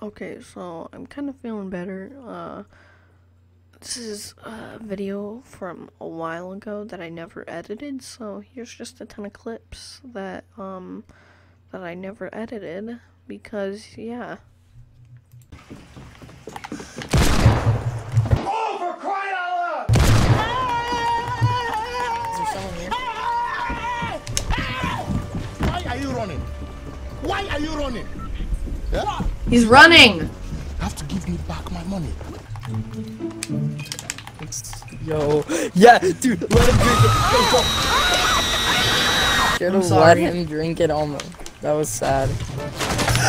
Okay, so I'm kind of feeling better. Uh, this is a video from a while ago that I never edited, so here's just a ton of clips that um that I never edited because yeah. He's running. I have to give me back my money. Yo, yeah, dude, let him drink it. Go, go. Should've let him drink it almost. That was sad.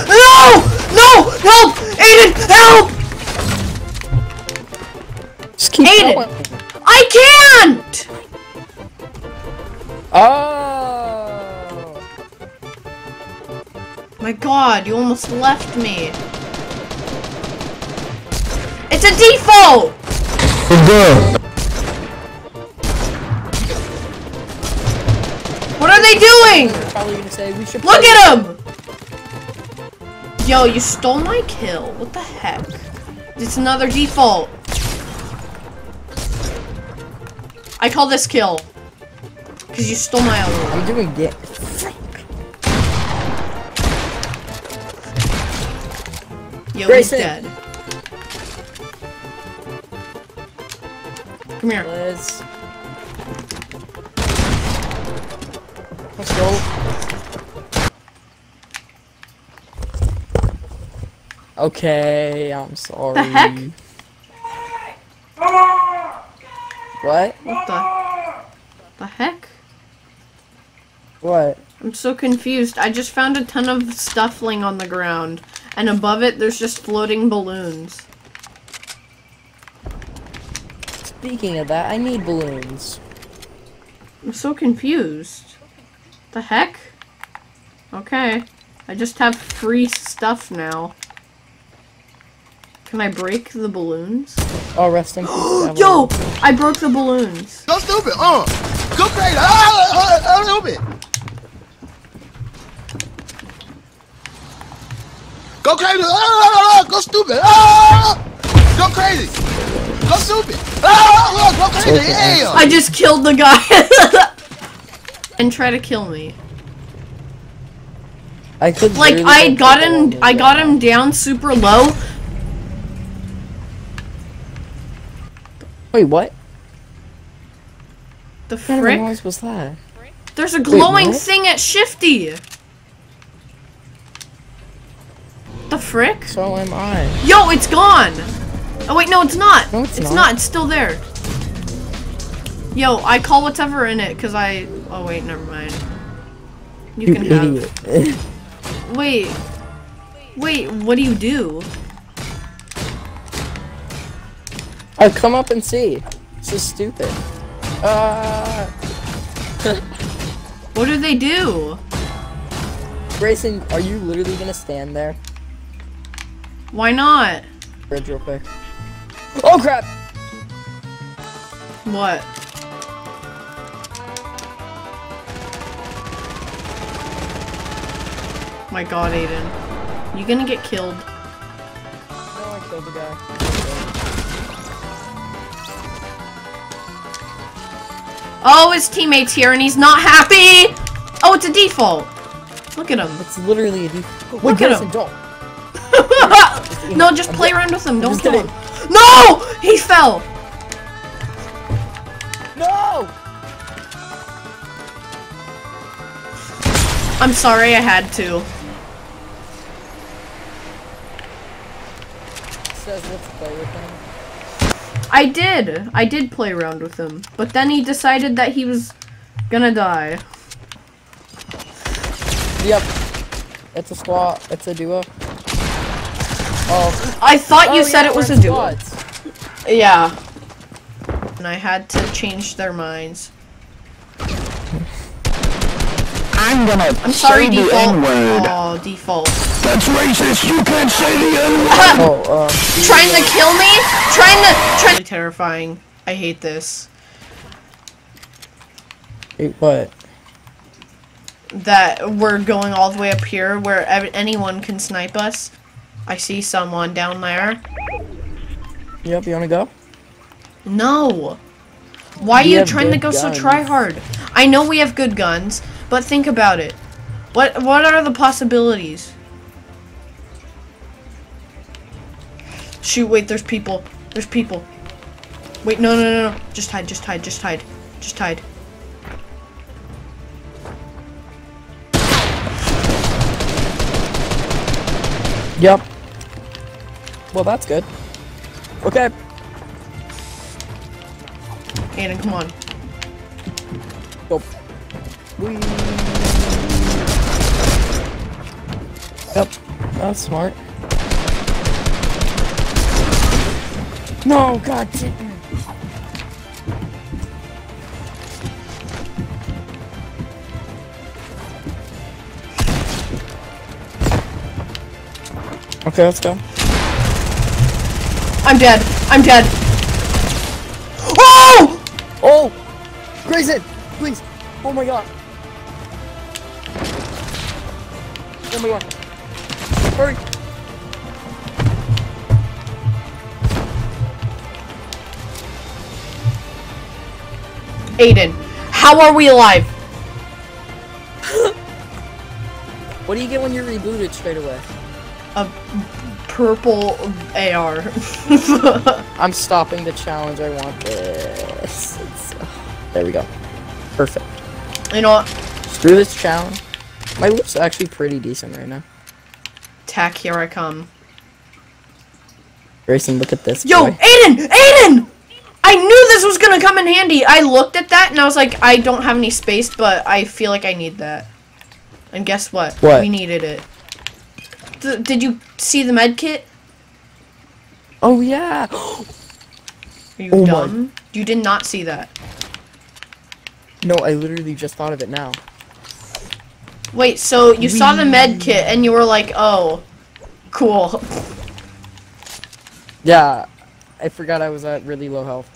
No! No! Help! Aiden, help! Just keep Aiden! going. I can't! Oh! My god, you almost left me. It's a default! What are they doing? Probably gonna say we should. Look at him! Yo, you stole my kill. What the heck? It's another default. I call this kill. Because you stole my own. one. I'm doing it. Yo, Grayson. he's dead. Come here. Let's. Let's go. Okay, I'm sorry. The heck? What? What the? The heck? What? I'm so confused. I just found a ton of stuff laying on the ground. And above it, there's just floating balloons. Speaking of that, I need balloons. I'm so confused. The heck? Okay. I just have free stuff now. Can I break the balloons? Oh, rest in peace. Devil. Yo! I broke the balloons. Go stupid, uh! Go crazy! Ah, ah, ah, stupid! Go crazy! Ah, ah, ah, go stupid! Ah! Go crazy! Go stupid! Ah, ah, go crazy! Okay. Yeah! I just killed the guy. and try to kill me. I could Like I got him I got down. him down super low. Wait, what? The What frick? noise was that? There's a glowing what? thing at Shifty. The frick? So am I. Yo, it's gone. Oh wait, no, it's not. No, it's it's not. not. It's still there. Yo, I call whatever in it because I. Oh wait, never mind. You, You can have. idiot. Wait. Wait, what do you do? oh, come up and see. This is stupid. Uh, What do they do? Grayson, are you literally gonna stand there? Why not? Bridge real quick. Oh crap! What? My god, Aiden. You gonna get killed. No, I killed the guy. Oh, his teammate's here and he's not happy! Oh, it's a default! Look at him. It's literally a default. Wait, Look at him. don't. no, just play around with him. Don't kill him. No! He fell! No! I'm sorry, I had to. Says let's play with him. I did. I did play around with him. But then he decided that he was gonna die. Yep. It's a squad. It's a duo. Oh. I thought you oh, said yeah, it was a in duo. squads. Yeah. And I had to change their minds. I'm gonna I'm sorry, say the default. N-word. Oh, default. That's racist. You can't say the N-word. Oh, um. Trying to kill me? Trying to Try trying terrifying. I hate this. Wait, what? That we're going all the way up here where ev- anyone can snipe us. I see someone down there. Yep, you wanna go? No. Why are you trying to go so guns. try hard? I know we have good guns, but think about it. What what are the possibilities? Shoot, wait, there's people. There's people. Wait, no, no, no, no. Just hide, just hide, just hide. Just hide. Yep. Well, that's good. Okay. Aiden, come on. Go. Whee. Yep. That's smart. No, god damn it. Okay, let's go. I'm dead. I'm dead. Oh! Oh! Grayson! Please! Oh my god! Oh my god! Hurry! Aiden, how are we alive? What do you get when you're rebooted straight away? A purple AR. I'm stopping the challenge. I want this. Uh, there we go. Perfect. you know what? Screw this challenge. My loot's actually pretty decent right now. Tack, here I come. Grayson, look at this. Yo, boy. Aiden! Aiden! I knew this was gonna come in handy. I looked at that and I was like, I don't have any space, but I feel like I need that. And guess what? What? We needed it. Th- did you see the med kit? Oh yeah. Are you Oh my- dumb? You did not see that. no, I literally just thought of it now. Wait, so you saw the med kit and you were like, oh, cool. Yeah, I forgot I was at really low health.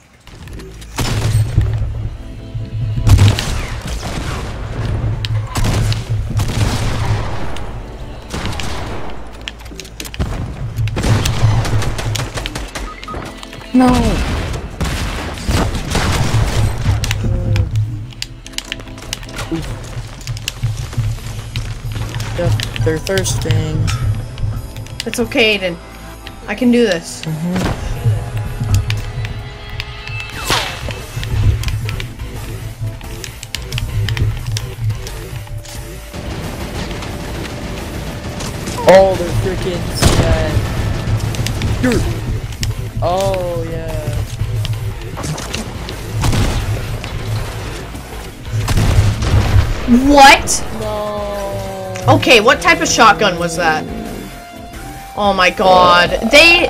No. Yep, they're thirsting. It's okay, Aiden. I can do this. Mm-hmm. Oh, they're freaking dead. Dude. Oh, yeah. What? No. Okay, what type of shotgun was that? Oh my god. They...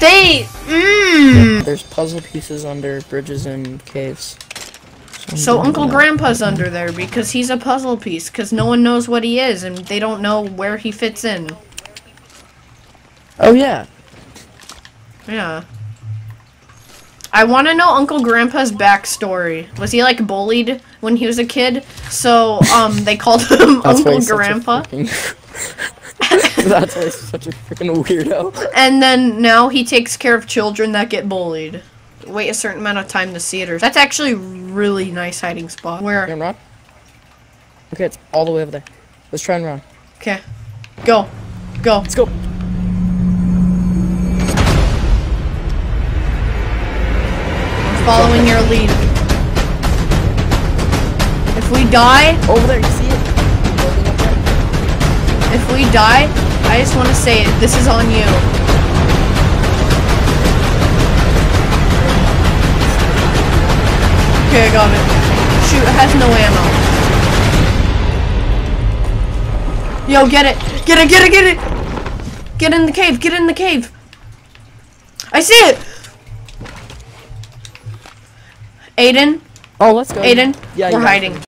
They... Mmm. There's puzzle pieces under bridges and caves. So Uncle. Grandpa's under there because he's a puzzle piece because no one knows what he is and they don't know where he fits in. Oh, yeah. Yeah. I want to know Uncle Grandpa's backstory. Was he like bullied when he was a kid? So um they called him Uncle he's such a Grandpa. That's why he's such a freaking weirdo. And then now he takes care of children that get bullied. Wait a certain amount of time to see it. Or that's actually a really nice hiding spot. Where? wanna run? Okay, it's all the way over there. Let's try and run. Okay, go, go. Let's go. Following your lead. If we die, Over there, you see it? Building up there? if we die, I just want to say it. This is on you. Okay, I got it. Shoot, it has no ammo. Yo, get it! Get it, get it, get it! Get in the cave, get in the cave! I see it! Aiden, Oh, let's go. Aiden, Yeah, we're you it. hiding.